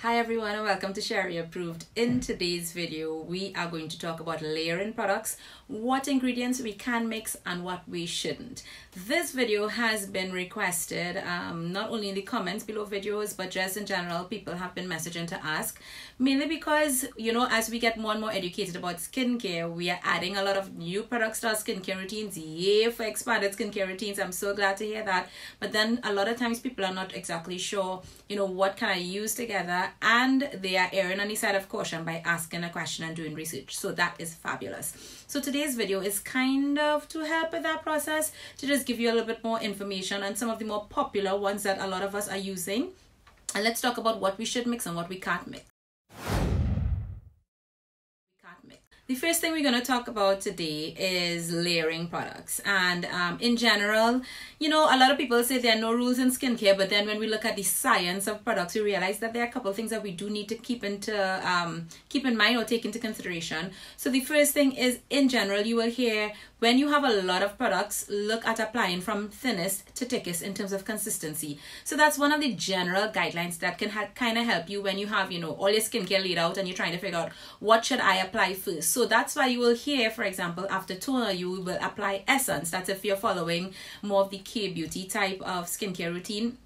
Hi everyone and welcome to Sheri Approved. In today's video, we are going to talk about layering products, what ingredients we can mix and what we shouldn't. This video has been requested um, not only in the comments below videos but just in general people have been messaging to ask mainly because you know as we get more and more educated about skincare we are adding a lot of new products to our skincare routines. Yay for expanded skincare routines. I'm so glad to hear that. But then a lot of times people are not exactly sure you know what can I use together and they are erring on the side of caution by asking a question and doing research. So that is fabulous. So today's video is kind of to help with that process, to just give you a little bit more information on some of the more popular ones that a lot of us are using. And let's talk about what we should mix and what we can't mix. The first thing we're going to talk about today is layering products. And um, in general, you know, a lot of people say there are no rules in skincare, but then when we look at the science of products, we realize that there are a couple of things that we do need to keep into um, keep in mind or take into consideration. So the first thing is, in general, you will hear when you have a lot of products, look at applying from thinnest to thickest in terms of consistency. So that's one of the general guidelines that can kind of help you when you have, you know, all your skincare laid out and you're trying to figure out what should I apply first. So that's why you will hear, for example, after toner, you will apply essence. That's if you're following more of the K-beauty type of skincare routine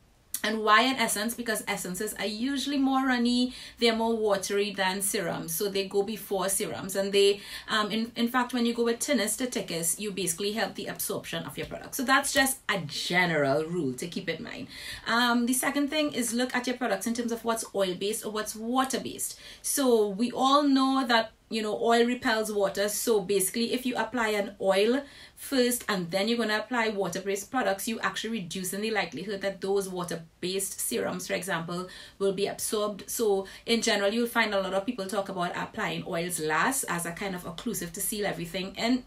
and why an essence? Because essences are usually more runny, they're more watery than serums. So they go before serums. And they, um, in, in fact, when you go with thinnest to thickest, you basically help the absorption of your product. So that's just a general rule to keep in mind. Um, the second thing is look at your products in terms of what's oil based or what's water based. So we all know that you know oil repels water. So basically if you apply an oil first and then you're going to apply water-based products you actually reducing the likelihood that those water-based serums for example will be absorbed. So in general you'll find a lot of people talk about applying oils last as a kind of occlusive to seal everything and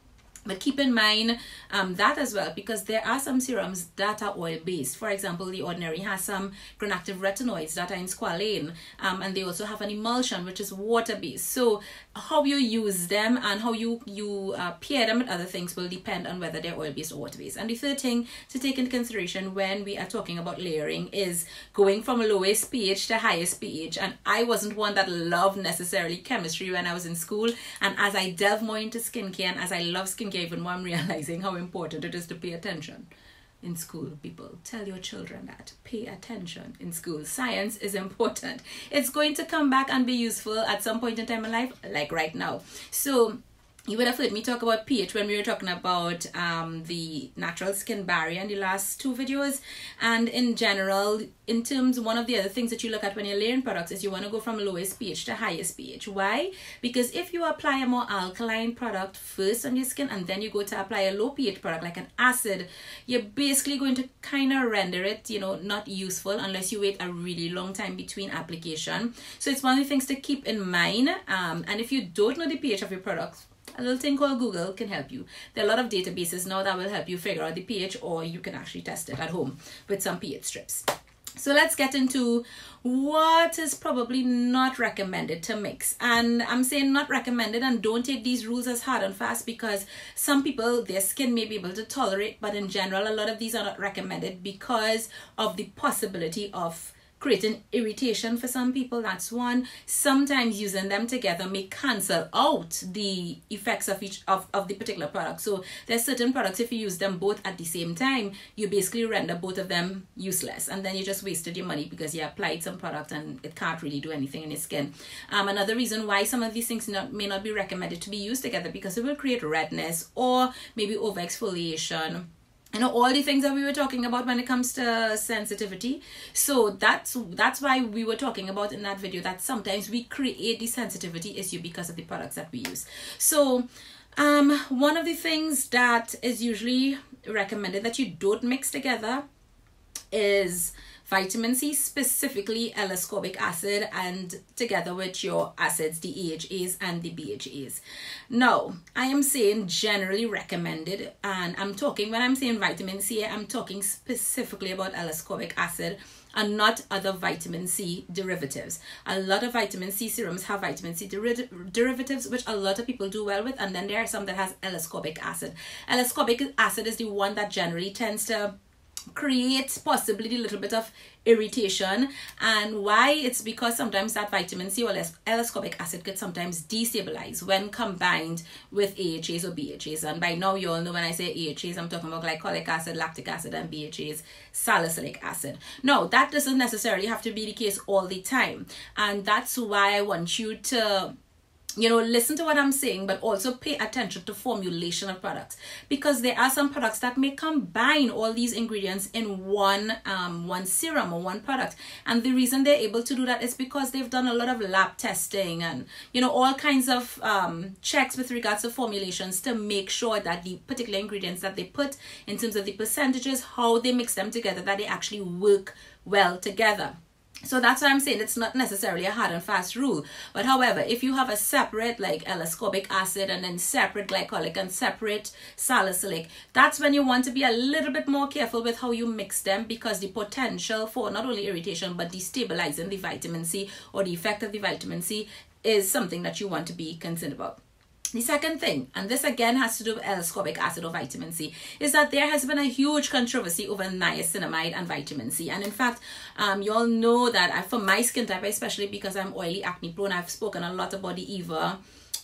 but keep in mind um, that as well because there are some serums that are oil based. For example, the Ordinary has some granactive retinoids that are in squalane um, and they also have an emulsion which is water based. So how you use them and how you, you uh, pair them with other things will depend on whether they're oil based or water based. And the third thing to take into consideration when we are talking about layering is going from lowest pH to highest pH. And I wasn't one that loved necessarily chemistry when I was in school. And as I delve more into skincare and as I love skincare, even more I'm realizing how important it is to pay attention in school people tell your children that pay attention in school. Science is important. It's going to come back and be useful at some point in time in life like right now. So you would have heard me talk about pH when we were talking about um, the natural skin barrier in the last two videos. And in general, in terms, one of the other things that you look at when you're layering products is you want to go from lowest pH to highest pH. Why? Because if you apply a more alkaline product first on your skin and then you go to apply a low pH product like an acid, you're basically going to kind of render it, you know, not useful unless you wait a really long time between application. So it's one of the things to keep in mind. Um, and if you don't know the pH of your products, a little thing called Google can help you. There are a lot of databases now that will help you figure out the pH or you can actually test it at home with some pH strips. So let's get into what is probably not recommended to mix. And I'm saying not recommended and don't take these rules as hard and fast because some people, their skin may be able to tolerate, but in general, a lot of these are not recommended because of the possibility of creating irritation for some people. That's one. Sometimes using them together may cancel out the effects of each of, of the particular product. So there's certain products, if you use them both at the same time, you basically render both of them useless. And then you just wasted your money because you applied some product and it can't really do anything in your skin. Um, another reason why some of these things not, may not be recommended to be used together because it will create redness or maybe over exfoliation you know all the things that we were talking about when it comes to sensitivity. So that's that's why we were talking about in that video that sometimes we create the sensitivity issue because of the products that we use. So um one of the things that is usually recommended that you don't mix together is vitamin C, specifically L-ascorbic acid, and together with your acids, the AHAs and the BHAs. Now, I am saying generally recommended, and I'm talking, when I'm saying vitamin C, I'm talking specifically about L-ascorbic acid and not other vitamin C derivatives. A lot of vitamin C serums have vitamin C deri derivatives, which a lot of people do well with, and then there are some that has L-ascorbic acid. L-ascorbic acid is the one that generally tends to create possibly a little bit of irritation. And why? It's because sometimes that vitamin C or L-ascorbic acid could sometimes destabilize when combined with AHAs or BHAs and by now you all know when I say AHAs I'm talking about glycolic acid, lactic acid and BHAs salicylic acid. No, that doesn't necessarily have to be the case all the time. And that's why I want you to you know listen to what i'm saying but also pay attention to formulation of products. Because there are some products that may combine all these ingredients in one um, one serum or one product. And the reason they're able to do that is because they've done a lot of lab testing and you know all kinds of um, checks with regards to formulations to make sure that the particular ingredients that they put in terms of the percentages how they mix them together that they actually work well together so that's why I'm saying it's not necessarily a hard and fast rule. But however, if you have a separate like L-ascorbic acid and then separate glycolic and separate salicylic, that's when you want to be a little bit more careful with how you mix them because the potential for not only irritation but destabilizing the vitamin C or the effect of the vitamin C is something that you want to be concerned about. The second thing, and this again has to do with L-ascorbic acid or vitamin C, is that there has been a huge controversy over niacinamide and vitamin C. And in fact, um, you all know that I, for my skin type, especially because I'm oily, acne prone, I've spoken a lot about the EVA,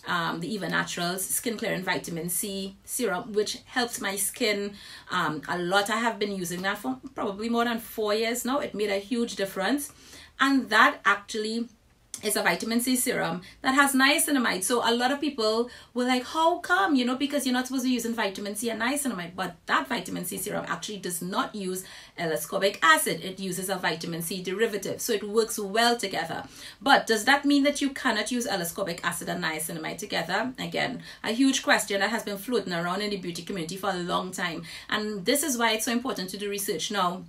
um, the EVA Naturals Skin Clearing Vitamin C Serum, which helps my skin um, a lot. I have been using that for probably more than four years now. It made a huge difference. And that actually is a vitamin C serum that has niacinamide. So a lot of people were like, how come? You know, because you're not supposed to be using vitamin C and niacinamide. But that vitamin C serum actually does not use L-ascorbic acid. It uses a vitamin C derivative. So it works well together. But does that mean that you cannot use L-ascorbic acid and niacinamide together? Again, a huge question that has been floating around in the beauty community for a long time. And this is why it's so important to do research. Now,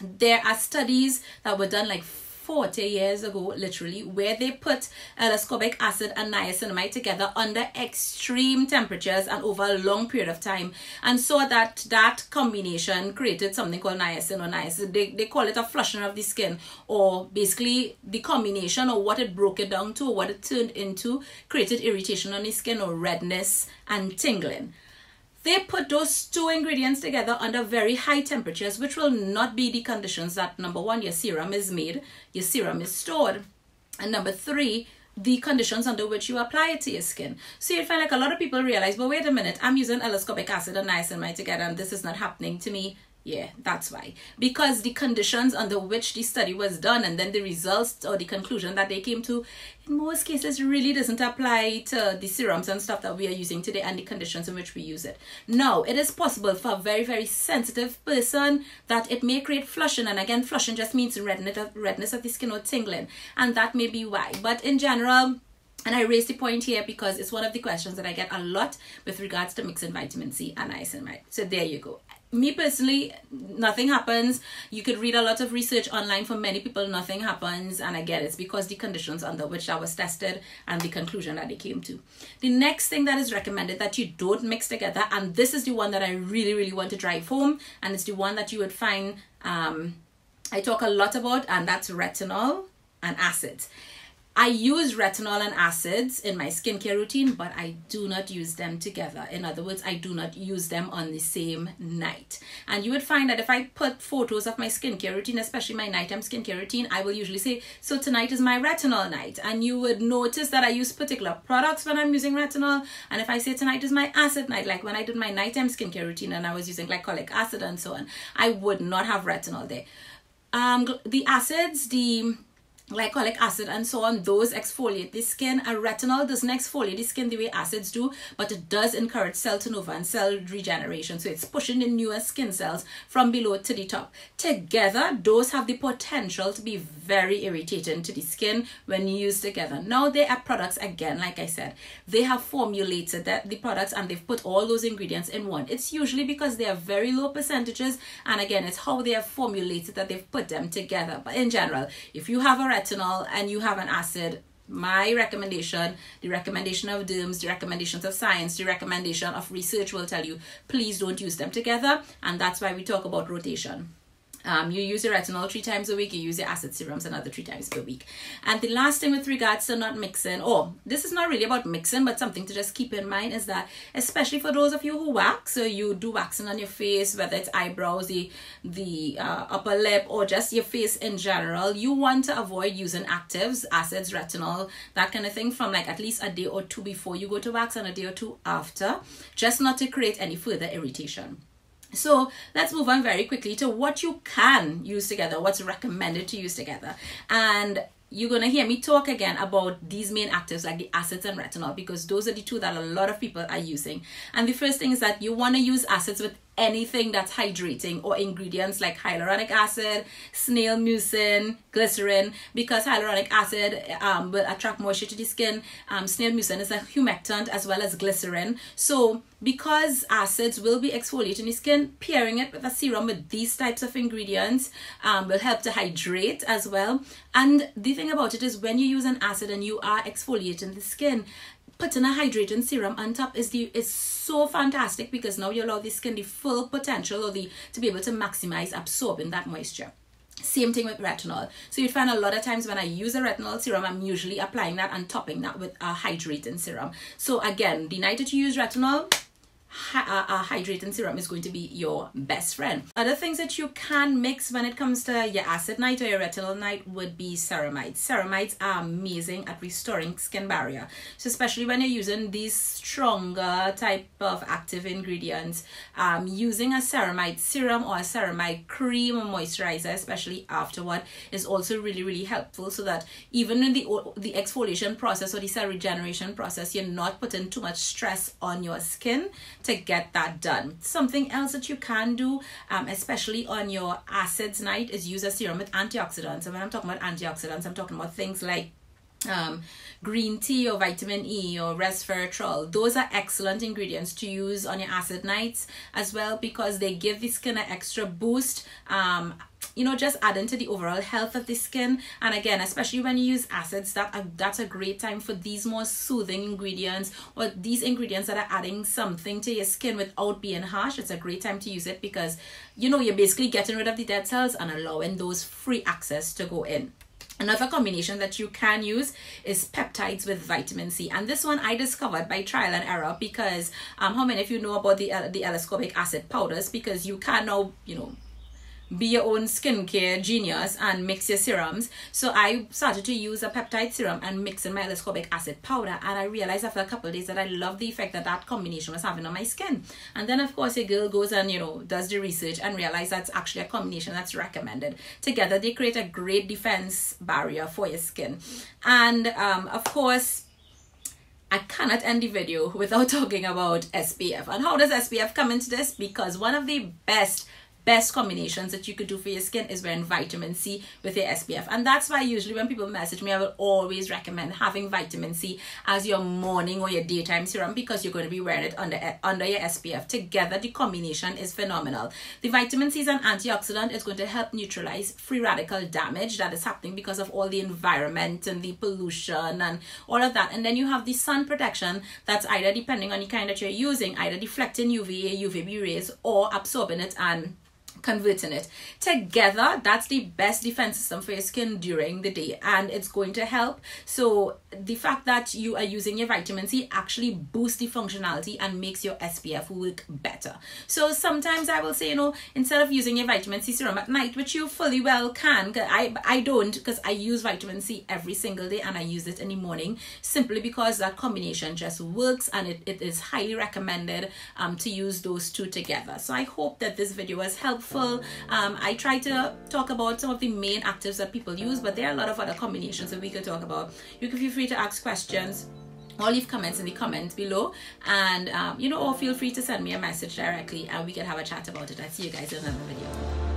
there are studies that were done like 40 years ago, literally, where they put uh, L-ascorbic acid and niacinamide together under extreme temperatures and over a long period of time, and saw that that combination created something called niacin or niacin. They, they call it a flushing of the skin, or basically the combination or what it broke it down to, or what it turned into, created irritation on the skin or redness and tingling. They put those two ingredients together under very high temperatures, which will not be the conditions that number one, your serum is made, your serum is stored. And number three, the conditions under which you apply it to your skin. So you find like a lot of people realize, but wait a minute, I'm using L-ascorbic acid and niacinamide together and this is not happening to me. Yeah, that's why. Because the conditions under which the study was done and then the results or the conclusion that they came to, in most cases, really doesn't apply to the serums and stuff that we are using today and the conditions in which we use it. Now, it is possible for a very, very sensitive person that it may create flushing. And again, flushing just means redness of, redness of the skin or tingling. And that may be why. But in general, and I raise the point here because it's one of the questions that I get a lot with regards to mixing vitamin C and niacinamide. So there you go me personally nothing happens. You could read a lot of research online. For many people nothing happens and I again it's because the conditions under which i was tested and the conclusion that they came to. The next thing that is recommended that you don't mix together and this is the one that i really really want to drive home and it's the one that you would find um, i talk a lot about and that's retinol and acids I use retinol and acids in my skincare routine, but I do not use them together. In other words, I do not use them on the same night. And you would find that if I put photos of my skincare routine, especially my nighttime skincare routine, I will usually say, so tonight is my retinol night. And you would notice that I use particular products when I'm using retinol. And if I say tonight is my acid night, like when I did my nighttime skincare routine and I was using glycolic acid and so on, I would not have retinol there. Um, the acids, the glycolic acid and so on, those exfoliate the skin. And retinol doesn't exfoliate the skin the way acids do, but it does encourage cell turnover and cell regeneration. So it's pushing the newer skin cells from below to the top. Together, those have the potential to be very irritating to the skin when used together. Now there are products, again, like I said, they have formulated that the products and they've put all those ingredients in one. It's usually because they are very low percentages. And again, it's how they have formulated that they've put them together. But in general, if you have a retinol and you have an acid, my recommendation, the recommendation of derms, the recommendations of science, the recommendation of research will tell you, please don't use them together. And that's why we talk about rotation. Um, you use your retinol three times a week, you use your acid serums another three times per week. And the last thing with regards to not mixing, oh, this is not really about mixing, but something to just keep in mind is that, especially for those of you who wax, so you do waxing on your face, whether it's eyebrows, the, the uh, upper lip, or just your face in general, you want to avoid using actives, acids, retinol, that kind of thing from like at least a day or two before you go to wax and a day or two after, just not to create any further irritation. So let's move on very quickly to what you can use together, what's recommended to use together. And you're going to hear me talk again about these main actives like the acids and retinol because those are the two that a lot of people are using. And the first thing is that you want to use acids with anything that's hydrating or ingredients like hyaluronic acid, snail mucin, glycerin, because hyaluronic acid um, will attract moisture to the skin. Um, snail mucin is a humectant as well as glycerin. So because acids will be exfoliating the skin, pairing it with a serum with these types of ingredients um, will help to hydrate as well. And the thing about it is when you use an acid and you are exfoliating the skin, putting a hydrating serum on top is the is so fantastic because now you allow the skin the full potential or the to be able to maximize absorbing that moisture. Same thing with retinol. So you'd find a lot of times when I use a retinol serum, I'm usually applying that and topping that with a hydrating serum. So again, the night that you use retinol, a hydrating serum is going to be your best friend. Other things that you can mix when it comes to your acid night or your retinol night would be ceramides. Ceramides are amazing at restoring skin barrier. So especially when you're using these stronger type of active ingredients, um, using a ceramide serum or a ceramide cream or moisturizer, especially afterward, is also really, really helpful so that even in the, the exfoliation process or the cell regeneration process, you're not putting too much stress on your skin to get that done. Something else that you can do, um, especially on your acids night, is use a serum with antioxidants. And when I'm talking about antioxidants, I'm talking about things like um, green tea or vitamin E or resveratrol. Those are excellent ingredients to use on your acid nights as well because they give the skin an extra boost. Um, you know just adding to the overall health of the skin and again especially when you use acids that uh, that's a great time for these more soothing ingredients or these ingredients that are adding something to your skin without being harsh it's a great time to use it because you know you're basically getting rid of the dead cells and allowing those free access to go in Another combination that you can use is peptides with vitamin C. And this one I discovered by trial and error because um, how many of you know about the, uh, the L-ascorbic acid powders? Because you can now, you know, be your own skincare genius and mix your serums. So I started to use a peptide serum and mix in my ascorbic acid powder. And I realized after a couple days that I love the effect that that combination was having on my skin. And then of course a girl goes and, you know, does the research and realize that's actually a combination that's recommended. Together they create a great defense barrier for your skin. And um, of course, I cannot end the video without talking about SPF. And how does SPF come into this? Because one of the best best combinations that you could do for your skin is wearing vitamin C with your SPF. And that's why usually when people message me, I will always recommend having vitamin C as your morning or your daytime serum because you're going to be wearing it under, under your SPF. Together, the combination is phenomenal. The vitamin C is an antioxidant. It's going to help neutralize free radical damage that is happening because of all the environment and the pollution and all of that. And then you have the sun protection that's either depending on the kind that you're using, either deflecting UVA, UVB rays or absorbing it and converting it. Together that's the best defense system for your skin during the day and it's going to help. So the fact that you are using your vitamin c actually boosts the functionality and makes your spf work better. So sometimes i will say you know instead of using your vitamin c serum at night which you fully well can i i don't because i use vitamin c every single day and i use it in the morning simply because that combination just works and it, it is highly recommended um, to use those two together. So i hope that this video was helpful helpful. Um, I try to talk about some of the main actives that people use, but there are a lot of other combinations that we could talk about. You can feel free to ask questions or leave comments in the comments below and um, you know or feel free to send me a message directly and we can have a chat about it i'll see you guys in another video